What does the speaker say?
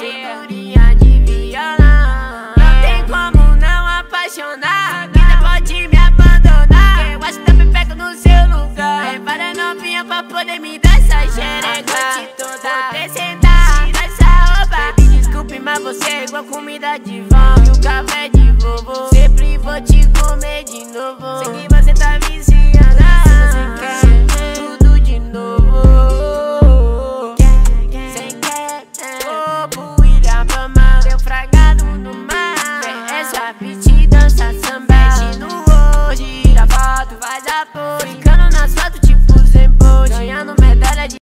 Cinturinha de violão Não tem como não apaixonar. Ainda pode me abandonar. Que Eu acho que tá também pego no seu lugar. É, Prepara novinha pra poder me dar essa xereca. A noite toda. Descendar Tira essa roupa. Me desculpe, mas você é igual comida de vão E o café de vovô. Sempre vou te comer de novo. apple.